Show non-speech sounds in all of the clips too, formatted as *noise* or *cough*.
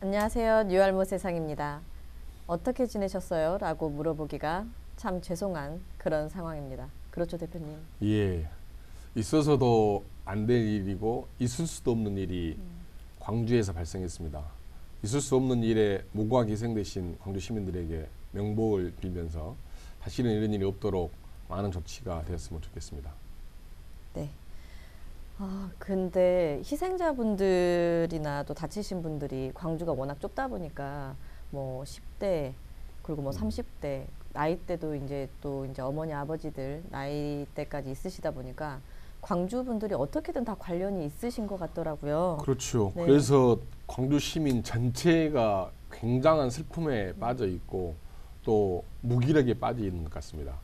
안녕하세요. 뉴알모 세상입니다. 어떻게 지내셨어요? 라고 물어보기가 참 죄송한 그런 상황입니다. 그렇죠, 대표님? 예. 있어서도 안 될 일이고 있을 수도 없는 일이 광주에서 발생했습니다. 있을 수 없는 일에 무고하게 희생되신 광주 시민들에게 명복을 빌면서 다시는 이런 일이 없도록 많은 조치가 되었으면 좋겠습니다. 네. 아, 근데 희생자분들이나 또 다치신 분들이 광주가 워낙 좁다 보니까 뭐 10대 그리고 뭐 30대 나이대도 이제 또 이제 어머니 아버지들 나이대까지 있으시다 보니까 광주 분들이 어떻게든 다 관련이 있으신 것 같더라고요. 그렇죠. 네. 그래서 광주 시민 전체가 굉장한 슬픔에 빠져 있고 또 무기력에 빠져 있는 것 같습니다.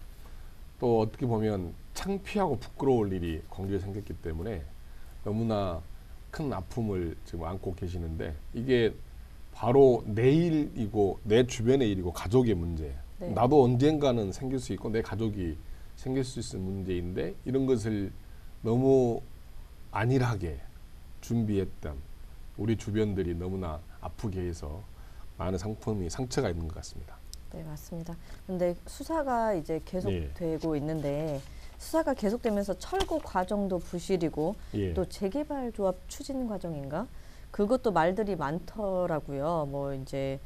또 어떻게 보면 창피하고 부끄러울 일이 광주에 생겼기 때문에 너무나 큰 아픔을 지금 안고 계시는데 이게 바로 내 일이고 내 주변의 일이고 가족의 문제. 네. 나도 언젠가는 생길 수 있고 내 가족이 생길 수 있는 문제인데 이런 것을 너무 안일하게 준비했던 우리 주변들이 너무나 아프게 해서 많은 상품이 상처가 있는 것 같습니다. 네, 맞습니다. 근데 수사가 이제 네. 계속되고 있는데 수사가 계속되면서 철거 과정도 부실이고 예. 또 재개발 조합 추진 과정인가? 그것도 말들이 많더라고요. 뭐 이제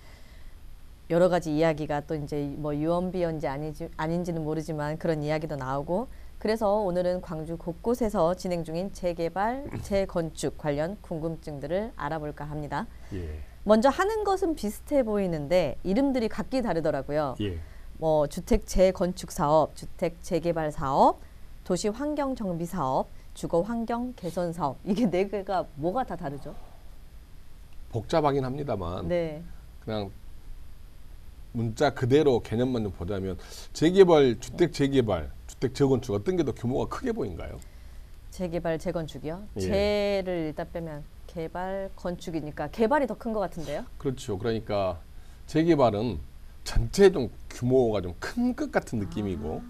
여러 가지 이야기가 또 이제 뭐 유언비어인지 아니지 아닌지는 모르지만 그런 이야기도 나오고 그래서 오늘은 광주 곳곳에서 진행 중인 재개발, *laughs* 재건축 관련 궁금증들을 알아볼까 합니다. 예. 먼저 하는 것은 비슷해 보이는데 이름들이 각기 다르더라고요. 예. 뭐 주택 재건축 사업, 주택 재개발 사업, 도시 환경 정비 사업, 주거 환경 개선 사업 *laughs* 이게 네 개가 뭐가 다 다르죠? 복잡하긴 합니다만 네, 그냥 문자 그대로 개념만 좀 보자면 재개발, 주택 재개발, 주택 재건축 어떤 게 더 규모가 크게 보인가요? 재개발 재건축이요. 예. 재를 일단 빼면 개발 건축이니까 개발이 더 큰 것 같은데요. 그렇죠. 그러니까 재개발은 전체 좀 규모가 좀 큰 것 같은 느낌이고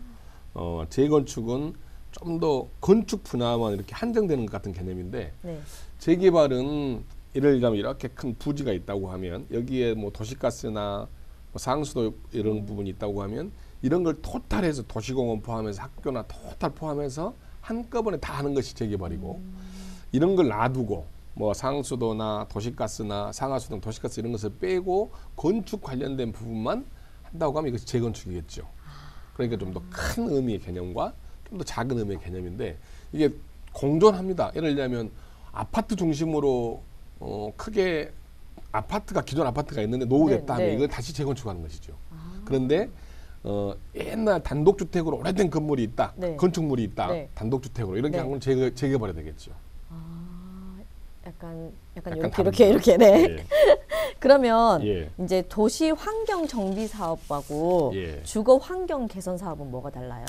어, 재건축은 좀 더 건축 분야만 이렇게 한정되는 것 같은 개념인데 네, 재개발은 예를 들자면 이렇게 큰 부지가 있다고 하면 여기에 뭐 도시가스나 뭐 상수도 이런 부분이 있다고 하면 이런 걸 토탈해서 도시공원 포함해서 학교나 토탈 포함해서 한꺼번에 다 하는 것이 재개발이고 이런 걸 놔두고 뭐 상수도나 도시가스나 상하수 등 도시가스 이런 것을 빼고 건축 관련된 부분만 한다고 하면 이것이 재건축이겠죠. 그러니까 좀 더 큰 의미의 개념과 좀 더 작은 의미의 개념인데 이게 공존합니다. 예를 들자면 아파트 중심으로 어, 크게 아파트가 기존 아파트가 있는데 노후됐다 네, 하면 네. 이걸 다시 재건축하는 것이죠. 그런데 어, 옛날 단독주택으로 오래된 건물이 있다, 네. 건축물이 있다, 네. 단독주택으로 이렇게 네. 한건 재개, 재개발이 되겠죠. 아, 약간 약간, 약간 이렇게. 이렇게 이렇게 네. 예. *laughs* 그러면 예. 이제 도시 환경 정비 사업하고 예. 주거 환경 개선 사업은 뭐가 달라요?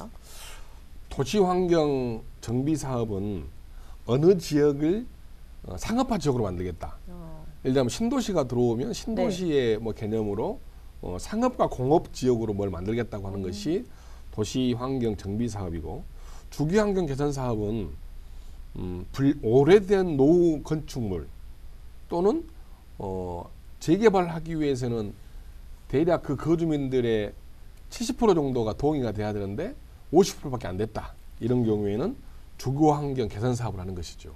도시 환경 정비 사업은 어느 지역을 어, 상업화 지역으로 만들겠다. 어, 예를 들면 신도시가 들어오면 신도시의 네. 뭐 개념으로 어, 상업과 공업 지역으로 뭘 만들겠다고 하는 것이 도시 환경 정비 사업이고 주기 환경 개선 사업은 음, 불, 오래된 노후 건축물 또는 어, 재개발하기 위해서는 대략 그 거주민들의 70% 정도가 동의가 돼야 되는데 50%밖에 안 됐다. 이런 경우에는 주거 환경 개선 사업을 하는 것이죠.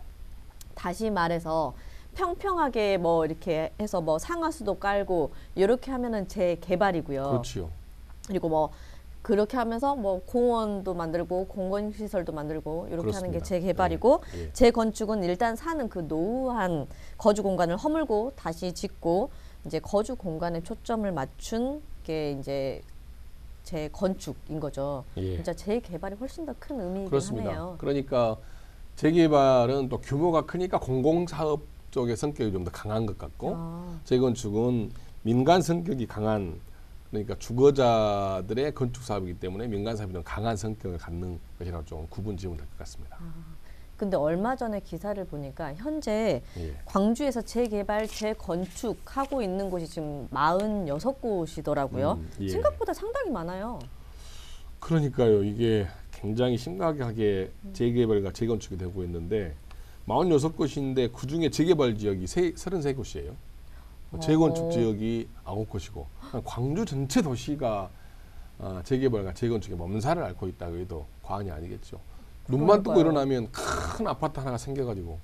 다시 말해서 평평하게 뭐 이렇게 해서 뭐 상하수도 깔고 이렇게 하면은 재개발이고요. 그렇지요. 그리고 뭐 그렇게 하면서 뭐 공원도 만들고 공공 시설도 만들고 이렇게 하는 게 그렇습니다. 재개발이고 예, 예. 재건축은 일단 사는 그 노후한 거주 공간을 허물고 다시 짓고 이제 거주 공간에 초점을 맞춘 게 이제 재건축인 거죠. 예. 진짜 재개발이 훨씬 더 큰 의미이긴 그렇습니다. 하네요. 그러니까 재개발은 또 규모가 크니까 공공사업 쪽의 성격이 좀 더 강한 것 같고 아, 재건축은 민간 성격이 강한 그러니까 주거자들의 건축 사업이기 때문에 민간 사업이 좀 강한 성격을 갖는 것이라고 좀 구분 지으면 될 것 같습니다. 근데 얼마 전에 기사를 보니까 현재 예. 광주에서 재개발, 재건축하고 있는 곳이 지금 46곳이더라고요. 음, 예. 생각보다 상당히 많아요. 그러니까요. 이게 굉장히 심각하게 재개발과 재건축이 되고 있는데 46곳인데 그중에 재개발 지역이 세, 33곳이에요. 재건축 오. 지역이 아홉 곳이고 광주 전체 도시가 어, 재개발과 재건축에 몸살을 앓고 있다고 해도 과언이 아니겠죠. 눈만 뜨고. 일어나면 큰 아파트 하나가 생겨가지고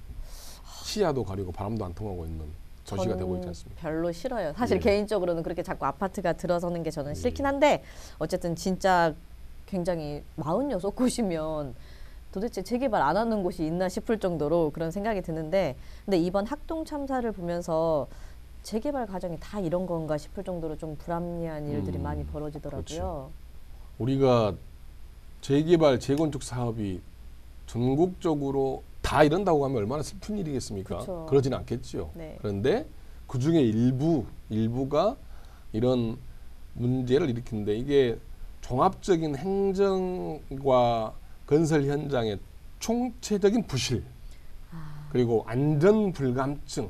시야도 가리고 바람도 안 통하고 있는 도시가 되고 있지 않습니까? 별로 싫어요. 사실 예. 개인적으로는 그렇게 자꾸 아파트가 들어서는 게 저는 예. 싫긴 한데 어쨌든 진짜 굉장히 46곳이면 도대체 재개발 안 하는 곳이 있나 싶을 정도로 그런 생각이 드는데 근데 이번 학동 참사를 보면서 재개발 과정이 다 이런 건가 싶을 정도로 좀 불합리한 일들이 음, 많이 벌어지더라고요. 그렇죠. 우리가 재개발 재건축 사업이 전국적으로 다 이런다고 하면 얼마나 슬픈 일이겠습니까? 그쵸. 그러진 않겠죠. 네. 그런데 그 중에 일부 일부가 이런 문제를 일으키는데 이게 종합적인 행정과 건설 현장의 총체적인 부실 아, 그리고 안전 불감증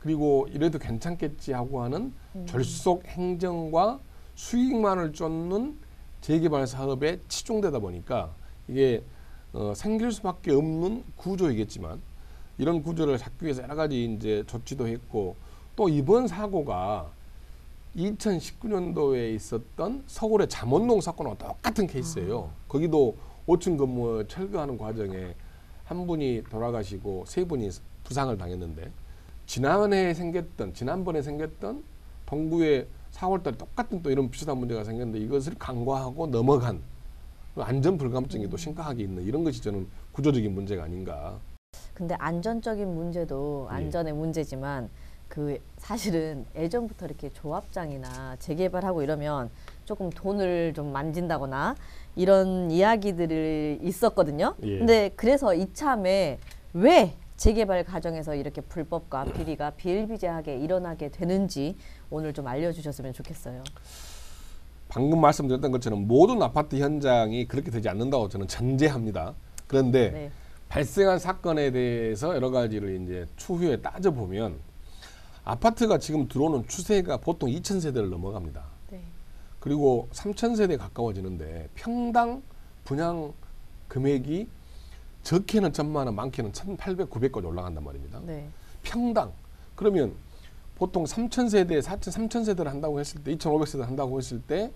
그리고 이래도 괜찮겠지 하고 하는 음. 졸속 행정과 수익만을 쫓는 재개발 사업에 치중되다 보니까 이게 어, 생길 수밖에 없는 구조이겠지만 이런 구조를 잡기 위해서 여러 가지 이제 조치도 했고 또 이번 사고가 2019년도에 있었던 서울의 잠원동 사건과 똑같은 케이스예요. 거기도 5층 건물 철거하는 과정에 한 분이 돌아가시고 세 분이 부상을 당했는데 지난해 생겼던 지난번에 생겼던 동구에 4월달에 똑같은 또 이런 비슷한 문제가 생겼는데 이것을 간과하고 넘어간 그 안전 불감증이 또 심각하게 있는 이런 것이 저는 구조적인 문제가 아닌가. 근데 안전적인 문제도 예. 안전의 문제지만 그 사실은 예전부터 이렇게 조합장이나 재개발하고 이러면 조금 돈을 좀 만진다거나 이런 이야기들이 있었거든요. 예. 근데 그래서 이참에 왜 재개발 과정에서 이렇게 불법과 비리가 비일비재하게 일어나게 되는지 오늘 좀 알려주셨으면 좋겠어요. 방금 말씀드렸던 것처럼 모든 아파트 현장이 그렇게 되지 않는다고 저는 전제합니다. 그런데 네. 발생한 사건에 대해서 여러 가지를 이제 추후에 따져 보면 아파트가 지금 들어오는 추세가 보통 2천 세대를 넘어갑니다. 네. 그리고 3천 세대 가까워지는데 평당 분양 금액이 적게는 천만 원, 많게는 1,800, 900까지 올라간단 말입니다. 네. 평당. 그러면 보통 3천 세대, 4천, 3천 세대를 한다고 했을 때, 2,500세대 한다고 했을 때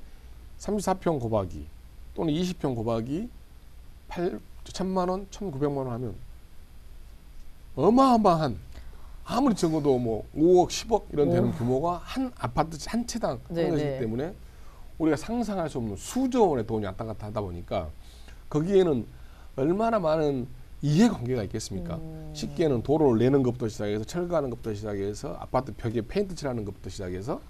34평 곱하기 또는 20평 곱하기 8 천만 원, 1,900만 원 하면 어마어마한 아무리 적어도 뭐 5억, 10억 이런 되는 오. 규모가 한 아파트 한 채당 네, 하는 것이기 네. 때문에 우리가 상상할 수 없는 수조 원의 돈이 왔다 갔다 하다 보니까 거기에는 얼마나 많은 이해관계가 있겠습니까? 음. 쉽게는 도로를 내는 것부터 시작해서 철거하는 것부터 시작해서 아파트 벽에 페인트 칠하는 것부터 시작해서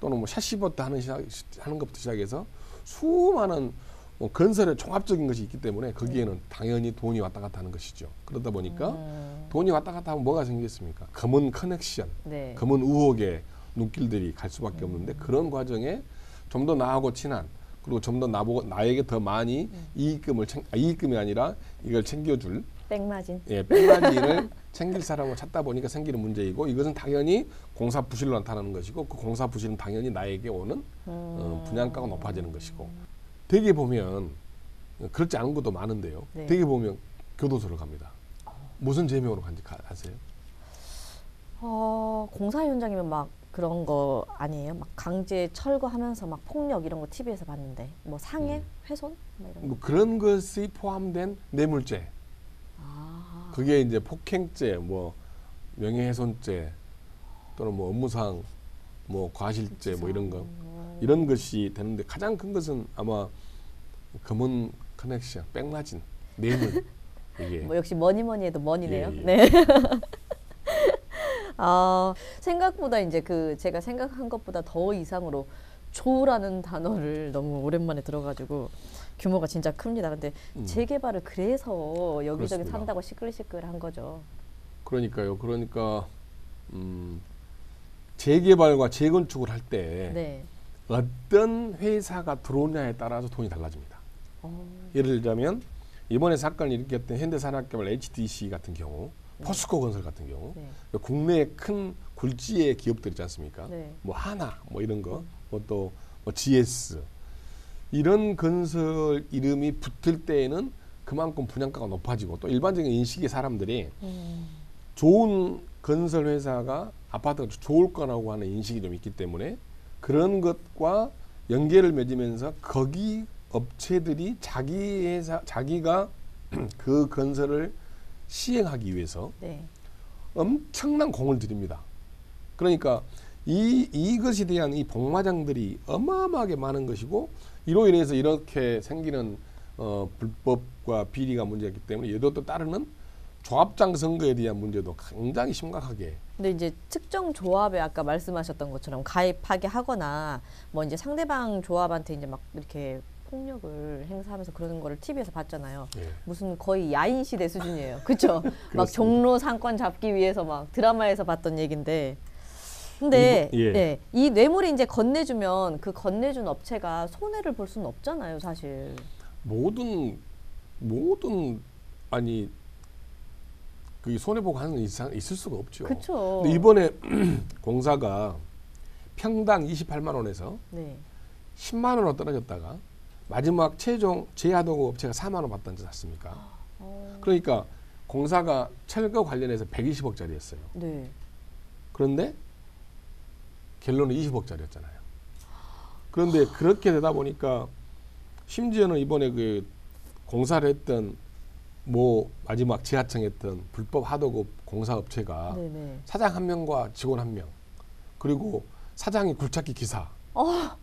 또는 뭐 샤시부터 하는 시작, 하는 것부터 시작해서 수많은 뭐 건설의 종합적인 것이 있기 때문에 거기에는 당연히 돈이 왔다 갔다 하는 것이죠. 그러다 보니까 음. 돈이 왔다 갔다 하면 뭐가 생기겠습니까? 검은 커넥션, 네. 검은 의혹의 눈길들이 갈 수밖에 없는데 그런 과정에 좀 더 나하고 친한 그리고 좀 더 나보고 나에게 더 많이 이익금을 챙, 아, 이익금이 아니라 이걸 챙겨줄 백마진. 예, 백마진을 *laughs* 챙길 사람을 찾다 보니까 생기는 문제이고 이것은 당연히 공사 부실로 나타나는 것이고 그 공사 부실은 당연히 나에게 오는 어, 분양가가 높아지는 것이고 되게 보면 어, 그렇지 않은 것도 많은데요. 네. 되게 보면 교도소를 갑니다. 무슨 제명으로 간지 가- 아세요? 어, 공사 현장이면 막 그런 거 아니에요? 막 강제 철거하면서 막 폭력 이런 거 TV에서 봤는데 뭐 상해, 음. 훼손 뭐 이런 거. 뭐 그런 것이 포함된 뇌물죄. 아, 그게 이제 폭행죄, 뭐 명예훼손죄 또는 뭐 업무상 뭐 과실죄 뭐 이런 거 음. 이런 것이 되는데 가장 큰 것은 아마 검은 커넥션, 백마진, 뇌물 *laughs* 이게 뭐 역시 뭐니 뭐니 해도 머니네요. 예, 예. 네. *laughs* 아, 생각보다 이제 그 제가 생각한 것보다 더 이상으로 조라는 단어를 너무 오랜만에 들어가지고 규모가 진짜 큽니다. 근데 음. 재개발을 그래서 여기저기 그렇습니다. 산다고 시끌시끌한 거죠. 그러니까요. 그러니까 음, 재개발과 재건축을 할때 네. 어떤 회사가 들어오냐에 따라서 돈이 달라집니다. 어, 예를 들자면 이번에 사건을 일으켰던 현대산업개발 HDC 같은 경우, 포스코 건설 같은 경우, 네. 국내의 큰 굴지의 기업들 있지 않습니까? 네. 뭐 하나, 뭐 이런 거, 뭐또 뭐 GS 이런 건설 이름이 붙을 때에는 그만큼 분양가가 높아지고 또 일반적인 인식의 사람들이 음, 좋은 건설 회사가 아파트가 좋을 거라고 하는 인식이 좀 있기 때문에 그런 것과 연계를 맺으면서 거기 업체들이 자기 회사 자기가 *clears throat* 그 건설을 시행하기 위해서 네. 엄청난 공을 들입니다. 그러니까 이 이것에 대한 이 복마장들이 어마어마하게 많은 것이고 이로 인해서 이렇게 생기는 어, 불법과 비리가 문제였기 때문에 이도 또 따르는 조합장 선거에 대한 문제도 굉장히 심각하게 근데 이제 특정 조합에 아까 말씀하셨던 것처럼 가입하게 하거나 뭐 이제 상대방 조합한테 이제 막 이렇게 폭력을 행사하면서 그러는 거를 TV에서 봤잖아요. 예. 무슨 거의 야인 시대 수준이에요. 그렇죠? *laughs* 막. 종로 상권 잡기 위해서 막 드라마에서 봤던 얘긴데. 근데 이거- 예. 네, 이 뇌물이 이제 건네주면 그 건네준 업체가 손해를 볼 수는 없잖아요, 사실. 모든 모든 아니 그 손해 보고 하는 이상 있을 수가 없죠. 그렇죠. 이번에 *clears throat* 공사가 평당 28만 원에서 네. 10만 원으로 떨어졌다가 마지막 최종 제야도구 업체가 4만 원 받지 않습니까? 어, 그러니까 공사가 철거 관련해서 120억짜리였어요. 네. 그런데 결론은 20억짜리였잖아요. 그런데 그렇게 되다 보니까 심지어는 이번에 그 공사를 했던 뭐 마지막 지하청 했던 불법 하도급 공사업체가 네, 네. 사장 한 명과 직원 한 명 그리고 사장이 굴착기 기사 어.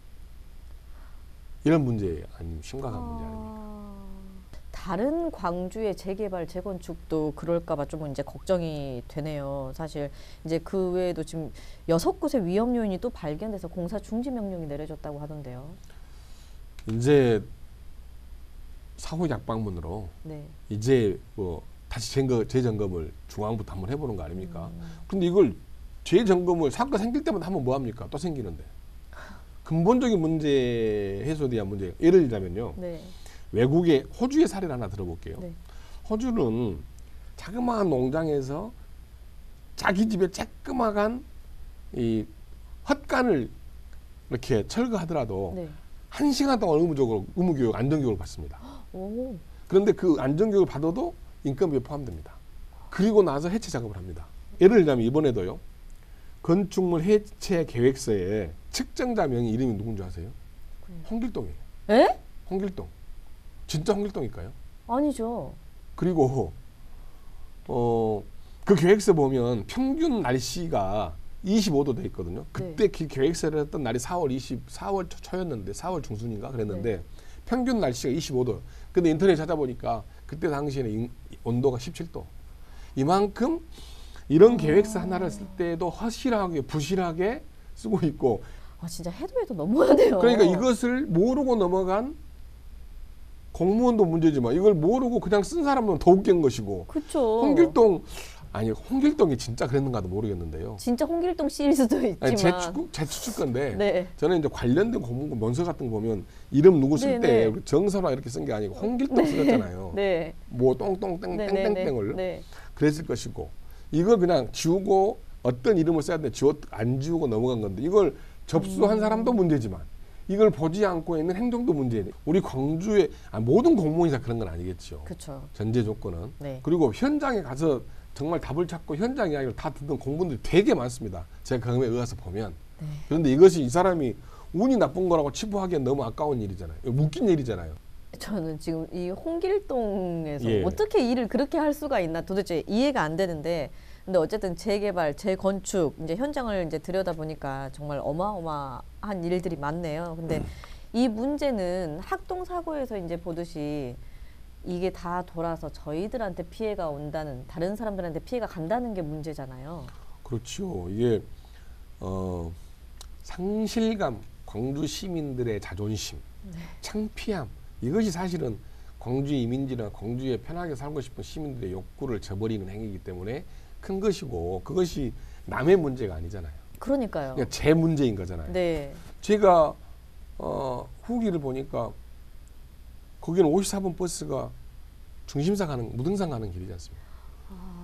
이런 문제 아니 심각한 문제 아닙니까? 아, 다른 광주의 재개발 재건축도 그럴까봐 좀 이제 걱정이 되네요. 사실 이제 그 외에도 지금 여섯 곳의 위험 요인이 또 발견돼서 공사 중지 명령이 내려졌다고 하던데요. 이제 사후 약방문으로 네. 이제 뭐 다시 재거, 재점검을 중앙부터 한번 해보는 거 아닙니까? 음. 근데 이걸 재점검을 사건 생길 때마다 하면 뭐 합니까? 또 생기는데 근본적인 문제 해소에 대한 문제 예를 들자면요 네. 외국의 호주의 사례를 하나 들어볼게요. 네. 호주는 자그마한 농장에서 자기 집에 쬐끄마한 이 헛간을 이렇게 철거하더라도 네. 한 시간 동안 의무적으로 의무교육 안전교육을 받습니다. 오. 그런데 그 안전교육을 받아도 인건비에 포함됩니다. 그리고 나서 해체 작업을 합니다. 예를 들자면 이번에도요. 건축물 해체 계획서에 측정자 명의 이름이 누군지 아세요? 홍길동이에요. 에? 홍길동. 진짜 홍길동일까요? 아니죠. 그리고 어, 그 계획서 보면 평균 날씨가 25도 돼 있거든요. 그때 그 계획서를 했던 날이 4월 20, 4월 초- 초였는데 4월 중순인가 그랬는데 평균 날씨가 25도. 근데 인터넷 찾아보니까 그때 당시에는 인- 온도가 17도. 이만큼 이런 계획서 하나를 쓸 때도 허실하게 부실하게 쓰고 있고 아 진짜 해도 해도 너무하네요. 그러니까 이것을 모르고 넘어간 공무원도 문제지만 이걸 모르고 그냥 쓴 사람은 더 웃긴 것이고 그렇죠. 홍길동 아니 홍길동이 진짜 그랬는가도 모르겠는데요. 진짜 홍길동 수도 있지만. 아니 제 추측 제 추측 건데 네. 저는 이제 관련된 공문 문서 같은 거 보면 이름 누구 쓸 네, 때 네. 정선화 이렇게 쓴 게 아니고 홍길동 쓰였잖아요. *laughs* 네. 뭐 똥똥땡 네, 네, 땡땡땡을 네. 그랬을 것이고 이걸 그냥 지우고 어떤 이름을 써야 돼 지워 안 지우고 넘어간 건데 이걸 접수한 사람도 문제지만 이걸 보지 않고 있는 행정도 문제네. 우리 광주의 아, 모든 공무원이 다 그런 건 아니겠죠. 그렇죠. 전제 조건은 네. 그리고 현장에 가서 정말 답을 찾고 현장 이야기를 다 듣는 공무원들이 되게 많습니다. 제가 경험에 의해서 보면 네. 그런데 이것이 이 사람이 운이 나쁜 거라고 치부하기엔 너무 아까운 일이잖아요. 웃긴 일이잖아요. 저는 지금 이 홍길동에서 예. 어떻게 일을 그렇게 할 수가 있나 도대체 이해가 안 되는데 근데 어쨌든 재개발, 재건축 이제 현장을 이제 들여다 보니까 정말 어마어마한 일들이 많네요. 근데 이 문제는 학동 사고에서 이제 보듯이 이게 다 돌아서 저희들한테 피해가 온다는 다른 사람들한테 피해가 간다는 게 문제잖아요. 그렇죠. 이게 어, 상실감, 광주 시민들의 자존심, 창피함 이것이 사실은 광주 이민지나 광주에 편하게 살고 싶은 시민들의 욕구를 저버리는 행위이기 때문에 큰 것이고 그것이 남의 문제가 아니잖아요. 그러니까요. 그러니까 제 문제인 거잖아요. 네. 제가 어, 후기를 보니까 거기는 54번 버스가 중심사 가는 무등산 가는 길이지 않습니까?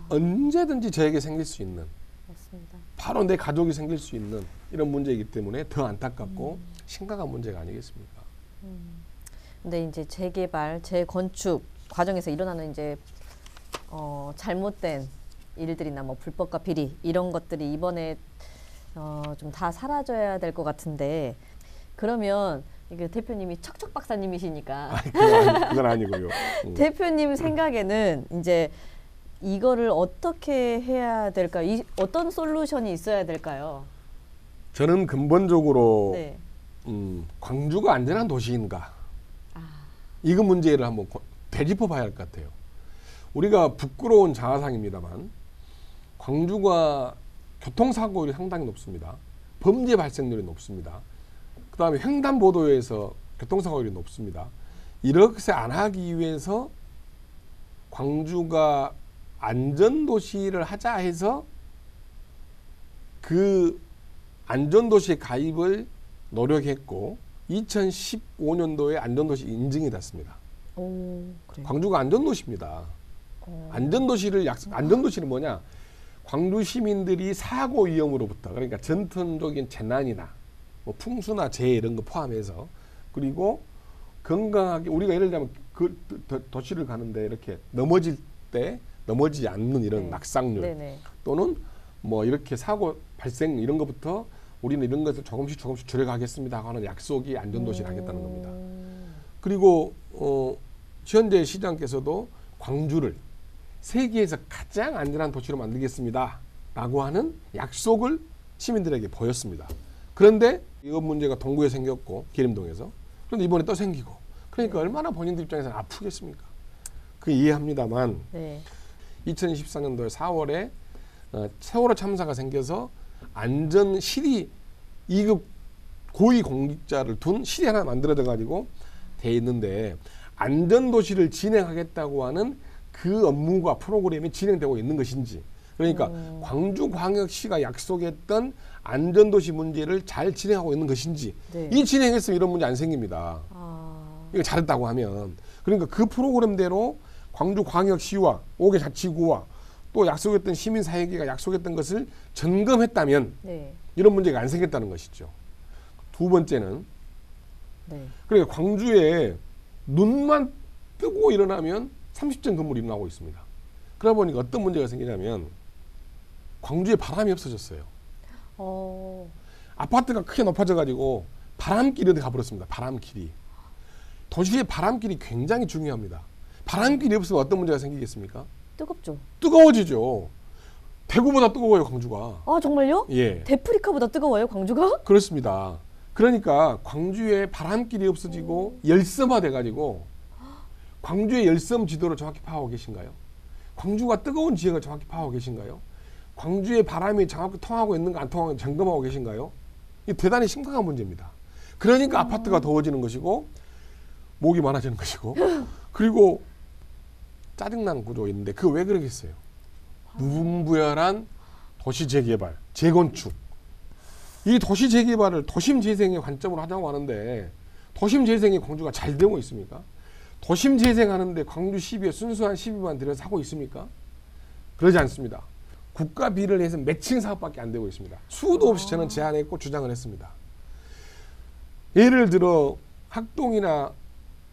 언제든지 저에게 생길 수 있는 맞습니다. 바로 내 가족이 생길 수 있는 이런 문제이기 때문에 더 안타깝고 심각한 문제가 아니겠습니까? 근데 이제 재개발, 재건축 과정에서 일어나는 이제 어, 잘못된 일들이나 뭐 불법과 비리 이런 것들이 이번에 어, 좀 다 사라져야 될 것 같은데 그러면 이게 대표님이 척척 박사님이시니까 그건, 아니, *laughs* 그건 아니고요. 음. 대표님 생각에는 이제 이거를 어떻게 해야 될까? 이, 어떤 솔루션이 있어야 될까요? 저는 근본적으로 네. 음, 광주가 안전한 도시인가 아, 이거 문제를 한번 고- 되짚어 봐야 할 것 같아요. 우리가 부끄러운 자아상입니다만 광주가 교통사고율이 상당히 높습니다. 범죄 발생률이 높습니다. 그 다음에 횡단보도에서 교통사고율이 높습니다. 이렇게 안 하기 위해서 광주가 안전도시를 하자 해서 그 안전도시 가입을 노력했고 2015년도에 안전도시 인증이 됐습니다. 오, 그래요. 광주가 안전도시입니다. 어, 안전도시를 약속 안전도시는 뭐냐? 광주 시민들이 사고 위험으로부터 그러니까 전통적인 재난이나 뭐 풍수나 재해 이런 거 포함해서 그리고 건강하게 우리가 예를 들면 그 도- 도시를 가는데 이렇게 넘어질 때 넘어지지 않는 이런 네. 낙상률 네네. 또는 뭐 이렇게 사고 발생 이런 것부터 우리는 이런 것을 조금씩 조금씩 줄여가겠습니다 하는 약속이 안전도시를 하겠다는 겁니다. 음, 그리고 어, 현재 시장께서도 광주를 세계에서 가장 안전한 도시로 만들겠습니다 라고 하는 약속을 시민들에게 보였습니다. 그런데 이번 문제가 동구에 생겼고 기림동에서 그런데 이번에 또 생기고 그러니까 얼마나 본인들 입장에서는 아프겠습니까? 그 이해합니다만 네. 2024년도 4월에 어, 세월호 참사가 생겨서 안전 실이 2급 고위 공직자를 둔 실이 하나 만들어져 가지고 돼 있는데 안전 도시를 진행하겠다고 하는 그 업무가 프로그램이 진행되고 있는 것인지 그러니까 음. 광주광역시가 약속했던 안전 도시 문제를 잘 진행하고 있는 것인지 네. 이 진행했으면 이런 문제 안 생깁니다. 아, 이거 잘했다고 하면 그러니까 그 프로그램대로 광주광역시와 5개 자치구와 또 약속했던 시민사회계가 약속했던 것을 점검했다면 네. 이런 문제가 안 생겼다는 것이죠. 두 번째는 네. 그러니까 광주에 눈만 뜨고 일어나면 30점 건물이 일어나고 있습니다. 그러다 보니까 어떤 문제가 생기냐면 광주에 바람이 없어졌어요. 어, 아파트가 크게 높아져 가지고 바람길이 가버렸습니다. 바람길이. 도시의 바람길이 굉장히 중요합니다. 바람길이 없으면 어떤 문제가 생기겠습니까? 뜨겁죠. 뜨거워지죠. 대구보다 뜨거워요, 광주가. 아, 정말요? 예. 데프리카보다 뜨거워요, 광주가? *laughs* 그렇습니다. 그러니까 광주에 바람길이 없어지고 열섬화 돼가지고 광주의 열섬 지도를 정확히 파악하고 계신가요? 광주가 뜨거운 지역을 정확히 파악하고 계신가요? 광주의 바람이 정확히 통하고 있는가 안 통하고 점검하고 계신가요? 이 대단히 심각한 문제입니다. 그러니까 아파트가 더워지는 것이고 목이 많아지는 것이고 *laughs* 그리고 짜증나는 구조가 있는데 그거 왜 그러겠어요? 무분부열한 도시 재개발, 재건축 이 도시 재개발을 도심 재생의 관점으로 하자고 하는데 도심 재생이 광주가 잘 되고 있습니까? 도심 재생하는데 광주 시비에 순수한 시비만 들여서 하고 있습니까? 그러지 않습니다. 국가비를 해서 매칭 사업밖에 안 되고 있습니다. 수도 없이 저는 제안했고 주장을 했습니다. 예를 들어 학동이나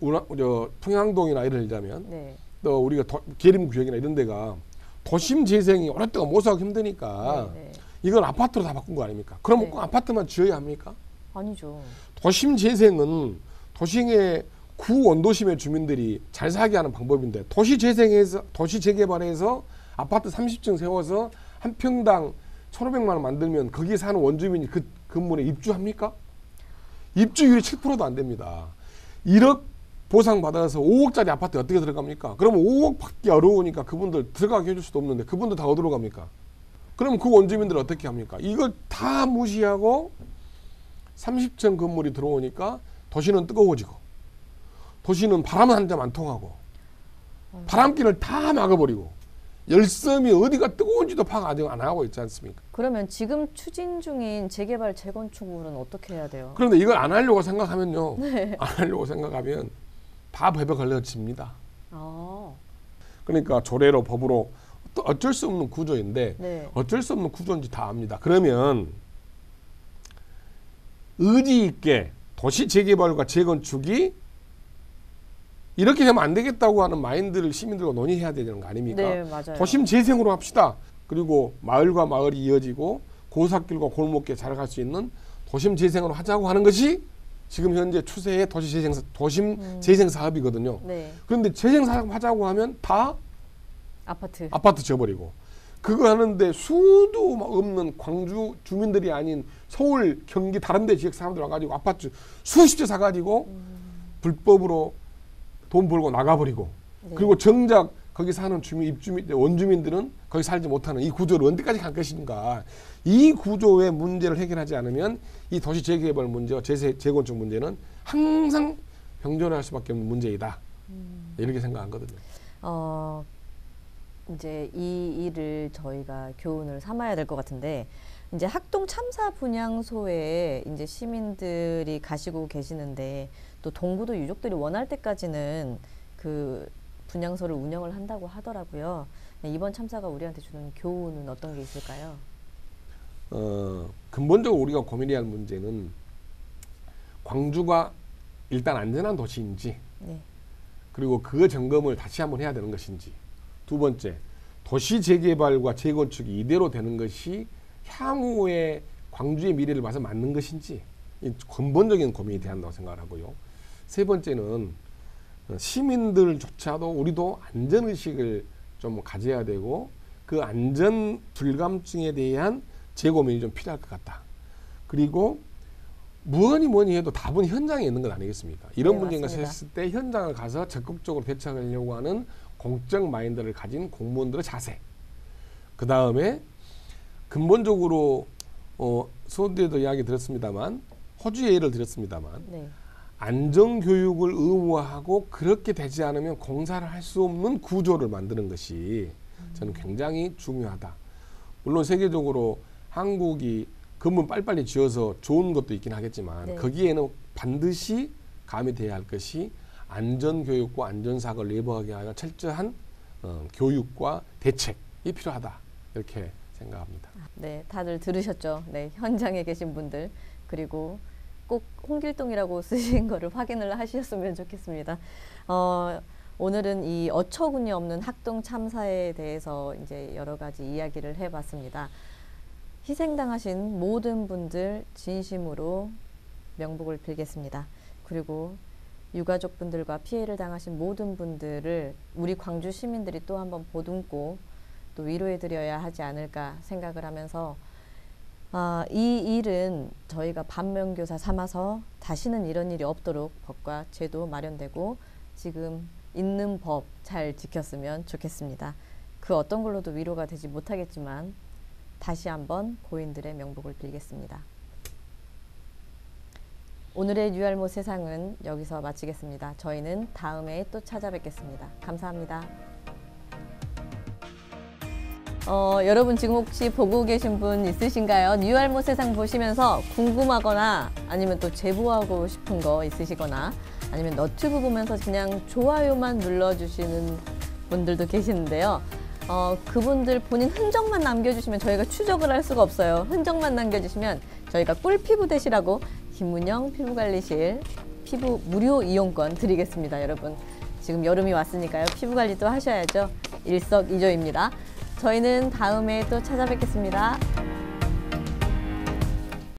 우라- 저 평양동이나 예를 들자면 네. 또 우리가 도, 계림구역이나 이런 데가 도심 재생이 오랫동안 모사하기 힘드니까 네, 네. 이건 아파트로 다 바꾼 거 아닙니까? 그럼 네. 꼭 아파트만 지어야 합니까? 아니죠. 도심 재생은 도심의 구 원도심의 주민들이 잘 살게 하는 방법인데 도시 재생해서 도시 재개발해서 아파트 30층 세워서 한 평당 1,500만 원 만들면 거기에 사는 원주민이 그 건물에 입주합니까? 입주율이 7%도 안 됩니다. 1억 보상 받아서 5억짜리 아파트 어떻게 들어갑니까? 그러면 5억 받기 어려우니까 그분들 들어가게 해줄 수도 없는데 그분들 다 어디로 갑니까? 그럼 그 원주민들 어떻게 합니까? 이걸 다 무시하고 30층 건물이 들어오니까 도시는 뜨거워지고 도시는 바람 한잠안 통하고 바람길을 다 막아버리고 열섬이 어디가 뜨거운지도 파악 아직 안 하고 있지 않습니까? 그러면 지금 추진 중인 재개발 재건축물은 어떻게 해야 돼요? 그런데 이걸 안 하려고 생각하면요. 안 하려고 생각하면 다 법에 걸려집니다. 아, 그러니까 조례로 법으로 또 어쩔 수 없는 구조인데 네. 어쩔 수 없는 구조인지 다 압니다. 그러면 의지 있게 도시 재개발과 재건축이 이렇게 되면 안 되겠다고 하는 마인드를 시민들과 논의해야 되는 거 아닙니까? 네. 도심 재생으로 합시다. 그리고 마을과 마을이 이어지고 고속길과 골목길 자라갈 수 있는 도심 재생으로 하자고 하는 것이 지금 현재 추세의 도시 재생 도심 재생 사업이거든요. 네. 그런데 재생 사업 하자고 하면 다 아파트. 아파트 지어버리고 그거 하는데 수도 막 없는 광주 주민들이 아닌 서울 경기 다른 데 지역 사람들 와가지고 아파트 수십 채 사가지고 불법으로 돈 벌고 나가버리고 네. 그리고 정작 거기 사는 주민 입주민 원주민들은 거기 살지 못하는 이 구조를 언제까지 갈 것인가 이 구조의 문제를 해결하지 않으면 이 도시 재개발 문제와 재세, 재건축 문제는 항상 병존할 수밖에 없는 문제이다 이렇게 생각하거든요. 어, 이제 이 일을 저희가 교훈을 삼아야 될 것 같은데 이제 학동 참사 분향소에 이제 시민들이 가시고 계시는데 또 동부도 유족들이 원할 때까지는 그 분향소를 운영을 한다고 하더라고요. 네, 이번 참사가 우리한테 주는 교훈은 어떤 게 있을까요? 어, 근본적으로 우리가 고민해야 할 문제는 광주가 일단 안전한 도시인지 네. 그리고 그 점검을 다시 한번 해야 되는 것인지 두 번째 도시 재개발과 재건축이 이대로 되는 것이 향후의 광주의 미래를 봐서 맞는 것인지 이 근본적인 고민이 돼야 한다고 생각을 하고요. 세 번째는 어, 시민들조차도 우리도 안전 의식을 좀 가져야 되고 그 안전 불감증에 대한 재고민이 좀 필요할 것 같다. 그리고 무언이 뭐니 해도 답은 현장에 있는 것 아니겠습니까? 이런 네, 문제가. 생겼을 때 현장을 가서 적극적으로 대처하려고 하는 공적 마인드를 가진 공무원들의 자세. 그 다음에 근본적으로 어, 수원대도 이야기 들었습니다만 호주의 예를 들었습니다만 네. 안전 교육을 의무화하고 그렇게 되지 않으면 공사를 할 수 없는 구조를 만드는 것이 저는 굉장히 중요하다. 물론 세계적으로 한국이 건물 빨리빨리 지어서 좋은 것도 있긴 하겠지만 네. 거기에는 반드시 가미돼야 할 것이 안전 교육과 안전 사고를 예방하게 하여 철저한 어, 교육과 대책이 필요하다 이렇게 생각합니다. 네, 다들 들으셨죠? 네, 현장에 계신 분들 그리고 꼭 홍길동이라고 *laughs* 쓰신 거를 확인을 하셨으면 좋겠습니다. 어, 오늘은 이 어처구니 없는 학동 참사에 대해서 이제 여러 가지 이야기를 해봤습니다. 희생당하신 모든 분들 진심으로 명복을 빌겠습니다. 그리고 유가족분들과 피해를 당하신 모든 분들을 우리 광주 시민들이 또 한번 보듬고 또 위로해드려야 하지 않을까 생각을 하면서 아, 이 일은 저희가 반면교사 삼아서 다시는 이런 일이 없도록 법과 제도 마련되고 지금 있는 법 잘 지켰으면 좋겠습니다. 그 어떤 걸로도 위로가 되지 못하겠지만 다시 한번 고인들의 명복을 빌겠습니다. 오늘의 뉴알모 세상은 여기서 마치겠습니다. 저희는 다음에 또 찾아뵙겠습니다. 감사합니다. 어, 여러분 지금 혹시 보고 계신 분 있으신가요? 뉴알모 세상 보시면서 궁금하거나 아니면 또 제보하고 싶은 거 있으시거나 아니면 너튜브 보면서 그냥 좋아요만 눌러주시는 분들도 계시는데요. 어, 그분들 본인 흔적만 남겨주시면 저희가 추적을 할 수가 없어요. 흔적만 남겨주시면 저희가 꿀피부 되시라고 김문영 피부관리실 피부 무료 이용권 드리겠습니다, 여러분. 지금 여름이 왔으니까요. 피부 관리도 하셔야죠. 일석이조입니다. 저희는 다음에 또 찾아뵙겠습니다.